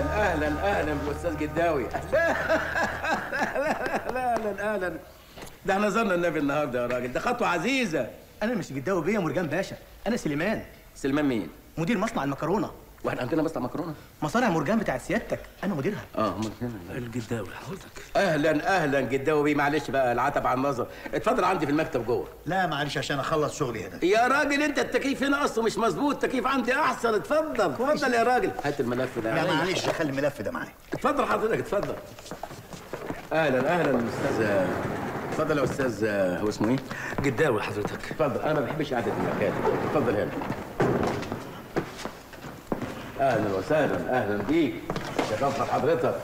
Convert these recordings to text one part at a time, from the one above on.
أهلا أهلا بالاستاذ جداوي أهلا أهلا أهلا ده إحنا زرنا النبي النهارده يا راجل. ده خطوة عزيزة. أنا مش جداوي بيه يا مرجان باشا. أنا سليمان. سلمان مين؟ مدير مصنع المكرونة. وإحنا عندنا مصنع مكرونة. مصانع مرجان بتاعت سيادتك. أنا مديرها. آه الجداوي حضرتك. أهلا أهلا جداوي معلش بقى العتب على النظر. اتفضل عندي في المكتب جوه. لا معلش عشان أخلص شغلي هنا. يا راجل أنت التكييف هنا أصلا مش مظبوط. التكييف عندي أحسن. اتفضل. اتفضل يا راجل. هات الملف ده. لا معلش خلي الملف ده معايا. اتفضل حضرتك اتفضل. أهلا أهلا أستاذ. اتفضل يا أستاذ هو اسمه إيه؟ جداوي حضرتك. اتفضل. أنا ما بحبش قعدة المكان اتفضل هنا. أهلا وسهلا أهلا بيك شرفنا حضرتك.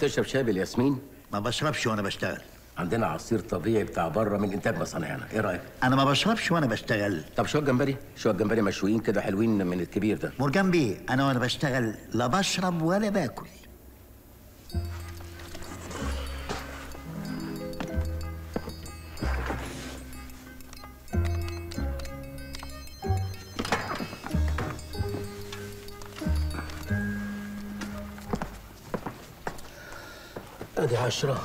تشرب شاي بالياسمين؟ ما بشربش وأنا بشتغل. عندنا عصير طبيعي بتاع بره من إنتاج مصانعنا. إيه رأيك؟ أنا ما بشربش وأنا بشتغل. طب شوية جمبري شوية جمبري مشويين كده حلوين من الكبير ده. مرجان بيه أنا وأنا بشتغل لا بشرب ولا باكل. عشرة.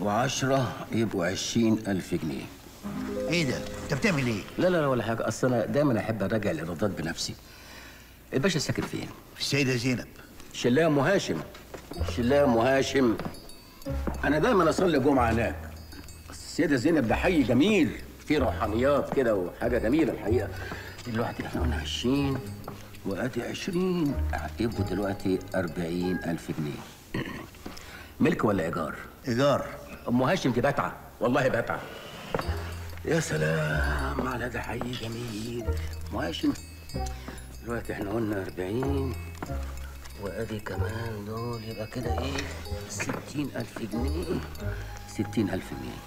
وعشرة يبقوا عشرين ألف جنيه. إيه ده؟ أنت بتعمل إيه؟ لا لا لا ولا حاجة. أصل أنا دايما أحب أراجع الإيرادات بنفسي. الباشا ساكن فين؟ في السيدة زينب. شلاه أم هاشم شلاه أم هاشم أنا دايما أصلي جمعة هناك. بس السيدة زينب ده حي جميل. فيه روحانيات كده وحاجة جميلة الحقيقة. دلوقتي إحنا قلنا 20 وادي 20 يبقوا دلوقتي 40 ألف جنيه. ملك ولا إيجار؟ إيجار. أم هاشم دي بتعة. والله بتعة. يا سلام على ده حي جميل. أم هاشم دلوقتي إحنا قلنا 40 وأدي كمان دول يبقى كده إيه؟ 60000 جنيه. 60000 جنيه.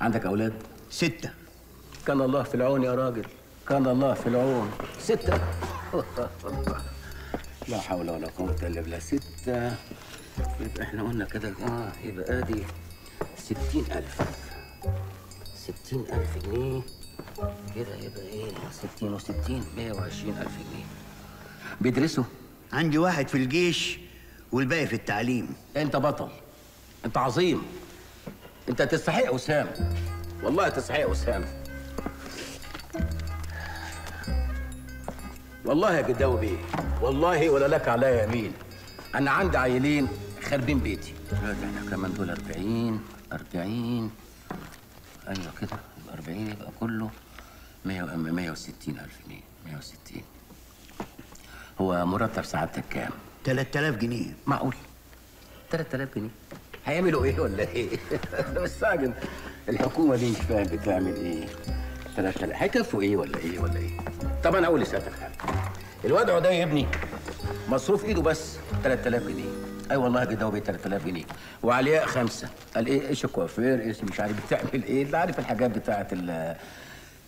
عندك أولاد؟ ستة. كان الله في العون يا راجل. كان الله في العون. ستة. لا حول ولا قوة إلا بالله. ستة. يبقى إحنا قلنا كده آه يبقى آدي ستين ألف. ستين ألف جنيه. كده يبقى إيه؟ ستين وستين مية وعشرين ألف جنيه. بيدرسوا؟ عندي واحد في الجيش والباقي في التعليم. أنت بطل. أنت عظيم. أنت تستحق وسام. والله تستحق وسام. والله يا جداوي بيه. والله ولا لك عليا يمين أنا عندي عيلين خاربين بيتي. دلوقتي إحنا كمان دول 40 40 أيوه كده يبقى 40 يبقى كله 100 160 ألف جنيه 160 هو مرتب سعادتك كام؟ 3000 جنيه. معقول؟ 3000 جنيه. هيعملوا إيه ولا إيه؟ أنا مستعجل الحكومة دي مش فاهم بتعمل إيه. 3000 هيكفوا إيه ولا إيه ولا إيه؟ طب أنا أقول لسيادتك حاجة. الوضع ده يا ابني مصروف ايده بس 3000 جنيه. اي والله يا جدع هو بيه 3000 جنيه. وعلياء خمسة. قال إيه إيش الكوافير؟ إيش مش عارف بتعمل إيه؟ اللي عارف الحاجات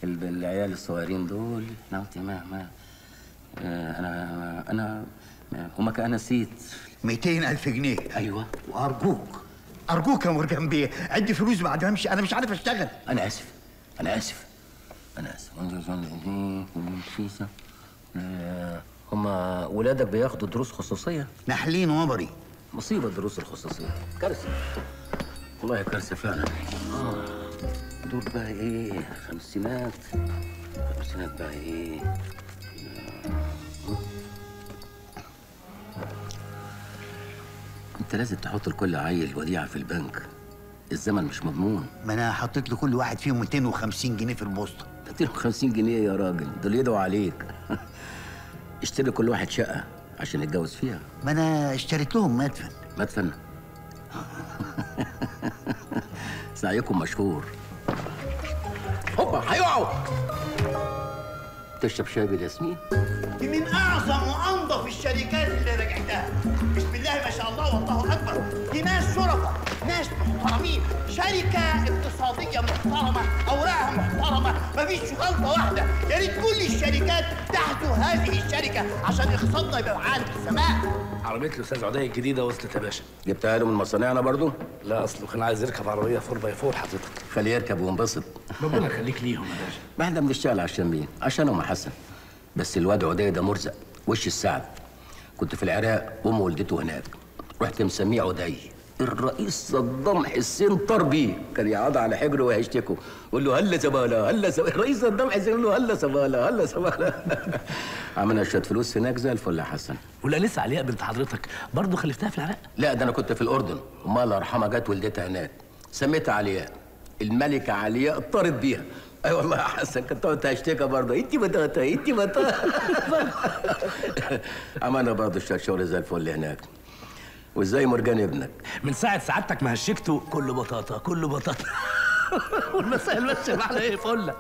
ال- العيال الصغيرين دول. naughty ما ما آه، أنا أنا هما كأن نسيت. 200000 جنيه. أيوه. وأرجوك أرجوك يا مرجان بيه. عندي فلوس بعد ما امشي أنا مش عارف أشتغل. أنا آسف. أنا آسف. أنا آسف. هما ولادك بياخدوا دروس خصوصية؟ نحلين وبري مصيبة الدروس الخصوصية. كارثة. والله كارثة فعلا. آه. دول بقى إيه؟ خمسينات. خمسينات بقى إيه؟ أنت لازم تحط لكل عيل وديعة في البنك. الزمن مش مضمون. ما أنا حطيت لكل واحد فيهم 250 جنيه في البوسطه 250 جنيه يا راجل دول يدعوا عليك. اشتري كل واحد شقة عشان يتجوز فيها. ما أنا اشتريت لهم مدفن. مدفن؟ سعيكم مشهور. هوبا هيقعوا! تشرب شاي بالياسمين؟ دي من أعظم وأنظف الشركات اللي رجعتها بسم الله ما شاء الله والله أكبر. دي ناس شرفاء. ناس محترمين شركة اقتصادية محترمة أوراقها محترمة ما مفيش غلطة واحدة. يا ريت كل الشركات تحت هذه الشركة عشان اقتصادنا يبقى عالي في السماء. عربية الأستاذ عدي الجديدة وصلت يا باشا. جبتها له من مصانعنا برضو؟ لا اصله كان عايز يركب عربية 4 باي 4 حضرتك. خليه يركب وينبسط. ربنا يخليك ليهم يا باشا. ما إحنا بنشتغل عشان مين؟ عشانهم يا حسن. بس الواد عدي ده مرزق وش السعد؟ كنت في العراق وام والدته هناك. رحت مسميه عدي. الرئيس صدام حسين طار بيه كان يقعد على حجره ويشتكوا يقول له هلا زبالة هلا زباله الرئيس صدام حسين يقول له هلا زبالة هلا زبالة. عملنا شوية فلوس هناك زي الفل يا حسن. ولا لسه علياء بنت حضرتك؟ برضه خلفتها في العراق؟ لا ده أنا كنت في الأردن امها الله يرحمها جت ولدتها هناك. سميتها علياء الملكة علياء طارت بيها. أي أيوة والله يا حسن كنت تقعد تشتكى برضه. انت بطاطا؟ انت بطاطا؟ عملنا برضه شوية شغل زي الفل هناك. وازاي مرجان ابنك؟ من ساعة سعادتك ما هشكته. كله بطاطا كله بطاطا. والمسائل ماشيه معنا إيه فله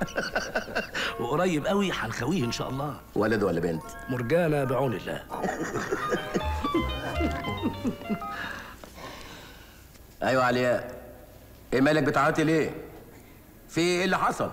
وقريب قوي هنخويه إن شاء الله. ولد ولا بنت؟ مرجانة بعون الله. أيوه علياء. إيه مالك بتعيطي ليه؟ في إيه اللي حصل؟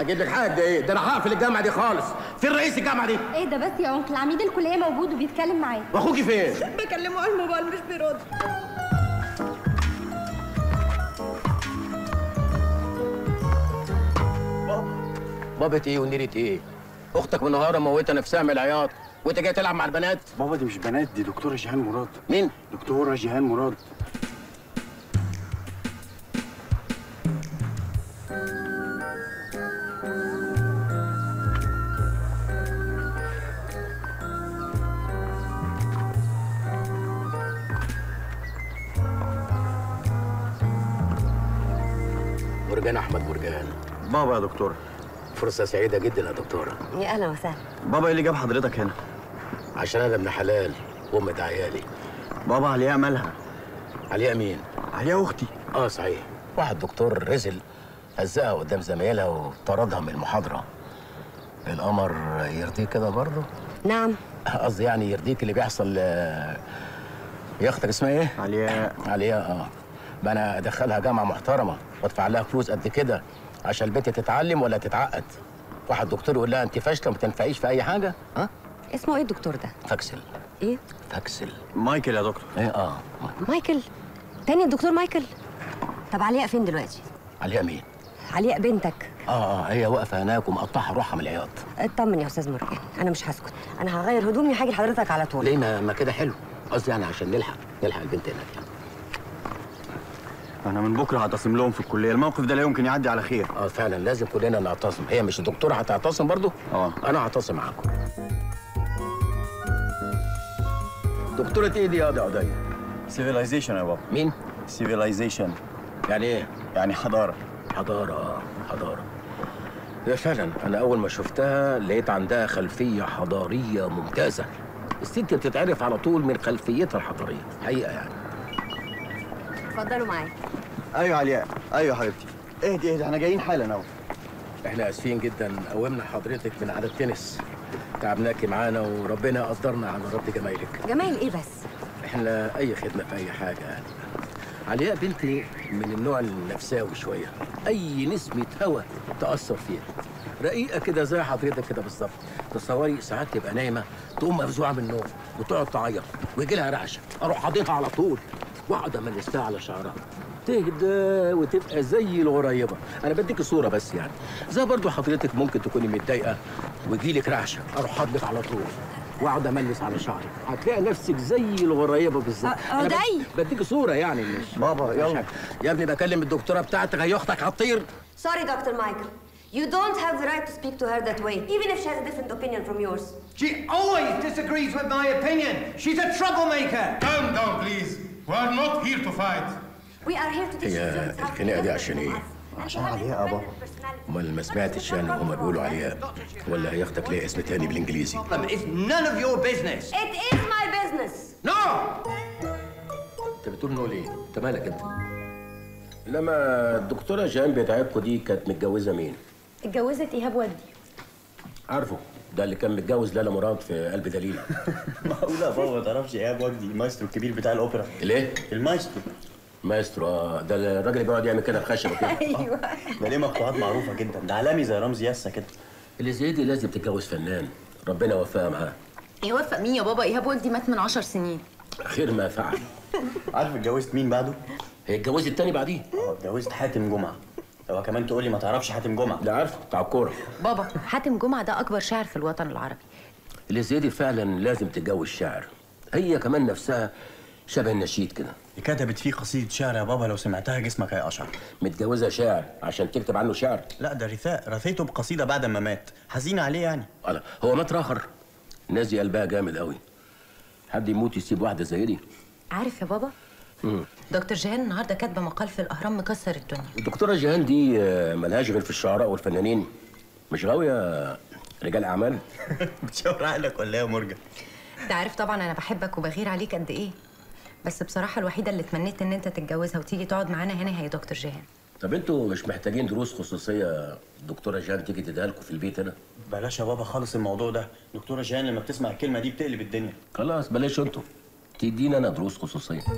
أجيب لك حاجة؟ ده إيه؟ ده أنا هقفل الجامعة دي خالص. فين رئيس الجامعة دي؟ إيه ده بس يا أنكل عميد الكلية موجود وبيتكلم معايا. وأخوكي فين؟ بكلمه على الموبايل مش بيرد. بابا إيه ونيرة إيه؟ أختك من نهار موتة نفسها من العياط وأنت جاي تلعب مع البنات؟ بابا دي مش بنات دي دكتورة جيهان مراد. مين؟ دكتورة جيهان مراد. مرجان أحمد مرجان بابا يا دكتورة فرصة سعيدة جدا يا دكتوره يا أهلا وسهلا. بابا إيه اللي جاب حضرتك هنا؟ عشان أنا ابن حلال وام ده عيالي. بابا علياء مالها؟ عليها مين؟ علياء أختي. آه صحيح. واحد دكتور رزل هزقها قدام زمايلها وطردها من المحاضرة. القمر يرضيك كده برضه؟ نعم. قصدي يعني يرضيك اللي بيحصل آه، يا أختك اسمها إيه؟ علياء. عليها آه. بقى أنا ادخلها جامعة محترمة وادفع لها فلوس قد كده عشان البنت تتعلم ولا تتعقد. واحد دكتور يقول لها انت فاشلة ما تنفعيش في أي حاجة؟ ها؟ اسمه إيه الدكتور ده؟ فاكسل. إيه؟ فاكسل. مايكل يا دكتور. إيه آه. مايكل. تاني الدكتور مايكل؟ طب علياء فين دلوقتي؟ عليها مين؟ علياء بنتك. آه آه هي واقفة هناك ومقطعه روحها من العياط. اطمن يا أستاذ مرجان أنا مش هسكت. أنا هغير هدومي وهاجي لحضرتك على طول. ليه؟ ما, ما كده حلو. قصدي يعني عشان نلحق نلحق البنت هناك. يعني. أنا من بكرة هعتصم لهم في الكلية. الموقف ده لا يمكن يعدي على خير. آه فعلا. لازم كلنا نعتصم. هي مش الدكتوره هتعتصم برضو؟ آه. أنا هعتصم معاكم. دكتورة إيه دي يا ده قضيه civilization يا بابا. مين؟ civilization يعني إيه؟ يعني حضارة. حضارة آه، حضارة. هي فعلا أنا أول ما شفتها لقيت عندها خلفية حضارية ممتازة. الست بتتعرف على طول من خلفيتها الحضارية. حقيقة يعني. اتفضلوا معايا أيوه علياء أيوه حبيبتي. اهدي اهدي إحنا جايين حالا أهو. إحنا آسفين جدا. قومنا حضرتك من على التنس تعبناكي معانا وربنا قدرنا على رد جمايلك. جمايل إيه بس؟ إحنا أي خدمة في أي حاجة. يعني علياء بنتي من النوع النفساوي شوية. أي نسمة هوا تأثر فيها. رقيقة كده زي حضرتك كده بالظبط. تصوري ساعات تبقى نايمة تقوم مفزوعة من النوم وتقعد تعيط ويجي لها رعشة. أروح حاضنها على طول. واقعد املسها على شعرها تهدى وتبقى زي الغريبة أنا بديك صوره بس يعني زي برضو حضرتك ممكن تكوني متضايقة ويجيلك رعشة أروح حاضنك على طول واقعد املس على شعرك هتلاقي نفسك زي الغريبة بالظبط بد- أوداي. بديك صورة يعني مش بابا، يلا. يا ابني بكلم الدكتورة بتاعتك هي أختك هتطير Sorry, Dr. Michael. You don't have the right to speak to her that way, even if she has a different opinion from yours. She always disagrees with my opinion. She's a troublemaker. Calm down, please. We are not here to fight. We are here to هي الخناقه دي عشان إيه us. عشان عليها يا بابا أمال ما سمعتش يعني هما بيقولوا عليها ولا هياخدك ليه اسم تاني بالإنجليزي It's none of your business. It is my business. No! أنت بتقول نقول إيه؟ أنت مالك أنت؟ لما الدكتورة جان بتاعتكوا دي كانت متجوزة مين؟ اتجوزت إيهاب وجدي عارفه ده اللي كان متجوز ليلى مراد في قلبي دليلي. معقولة يا بابا ما تعرفش ايهاب وجدي المايسترو الكبير بتاع الأوبرا. ليه؟ المايسترو. مايسترو آه ده الراجل اللي بيقعد يعمل كده بخشبه كده أيوه. ده ليه مقطوعات معروفة جدا. ده عالمي زي رمزي ياسا كده. اللي زي دي لازم تتجوز فنان. ربنا يوفقها معاه. يوفق مين يا بابا؟ إيهاب ولدي مات من عشر سنين. خير ما فعل. عارف اتجوزت مين بعده؟ هي اتجوزت التاني بعديه. آه اتجوزت حاتم جمعة. هو كمان تقول لي ما تعرفش حاتم جمعة. ده عارفه بتاع الكورة. بابا حاتم جمعة ده أكبر شاعر في الوطن العربي. اللي زي دي فعلا لازم تتجوز شاعر. هي كمان نفسها شبه النشيد كده. كتبت فيه قصيدة شعر يا بابا لو سمعتها جسمك هيقشعر. متجوزة شاعر عشان تكتب عنه شعر. لا ده رثاء رثيته بقصيدة بعد ما مات. حزينة عليه يعني. ولا هو مات راخر الناس دي قلبها جامد قوي حد يموت يسيب واحدة زي دي؟ عارف يا بابا مم. دكتور جيهان النهارده كاتبة مقال في الأهرام مكسر الدنيا. الدكتوره جيهان دي آه، ملهاش غير في الشعراء والفنانين. مش غاوية رجال أعمال؟ بتشاور عقلك ولا إيه يا مرجان؟ انت عارف طبعا أنا بحبك وبغير عليك قد إيه بس بصراحة الوحيدة اللي اتمنيت إن أنت تتجوزها وتيجي تقعد معانا هنا هي دكتور جيهان طب أنتوا مش محتاجين دروس خصوصية الدكتوره جيهان تيجي تديها لكم في البيت هنا؟ بلاش يا بابا خالص الموضوع ده. دكتورة جان لما بتسمع الكلمة دي بتقلب الدنيا. خلاص بلاش أنتوا. تدينا أنا دروس خصوصية.